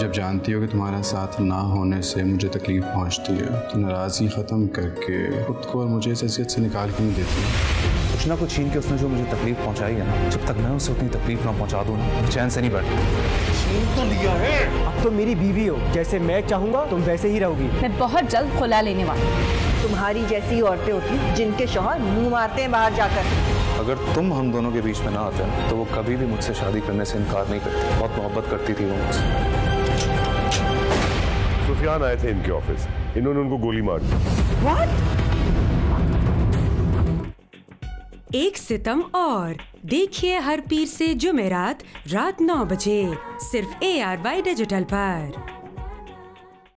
जब जानती हो कि तुम्हारा साथ ना होने से मुझे तकलीफ़ पहुँचती है तो नाराज़गी ख़त्म करके खुद को और मुझे इस हैसियत से निकाल के नहीं देती? कुछ ना कुछ छीन के उसने जो मुझे तकलीफ़ पहुंचाई है ना जब तक मैं उसे उतनी तकलीफ़ ना पहुँचा दूँ ना चैन से नहीं बैठती छीन तो लिया है। अब तो मेरी बीवी हो जैसे मैं चाहूँगा तुम वैसे ही रहोगी। मैं बहुत जल्द खुला लेने वाली तुम्हारी जैसी औरतें होती जिनके शोहर मुँह मारते हैं बाहर जाकर। अगर तुम हम दोनों के बीच में ना आते तो वो कभी भी मुझसे शादी करने से इनकार नहीं करती। बहुत मोहब्बत करती थी वो मुझसे। सुफियान आए थे इनके ऑफ़िस। इन्होंने उनको गोली मार दी। एक सितम और। देखिए हर पीर से जुमेरात रात नौ बजे। सिर्फ़ ए आर वाई डिजिटल पर।